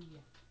yeah